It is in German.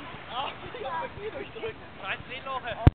komm. Ah, ich muss die durchdrücken. Scheiß Seeloche.